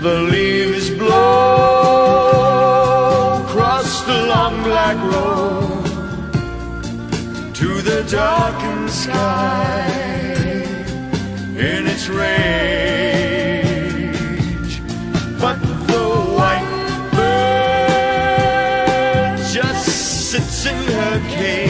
The leaves blow across the long black road to the darkened sky in its rage. But the white bird just sits in her cage,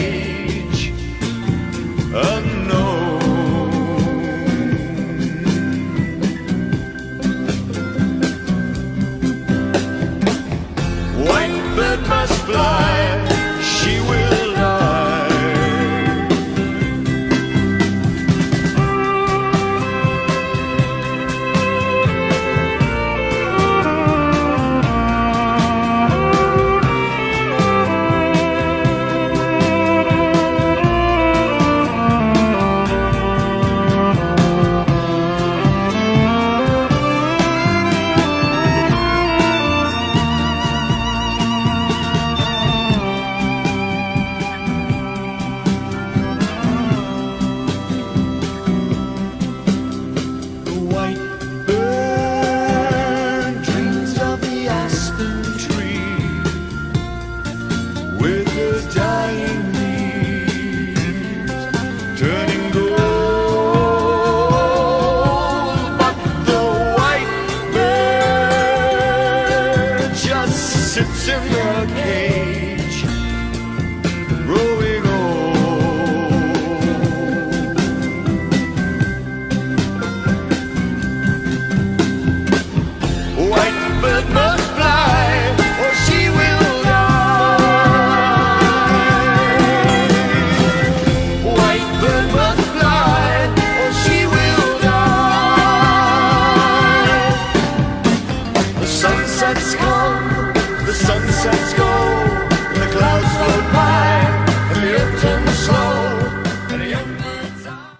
sunsets go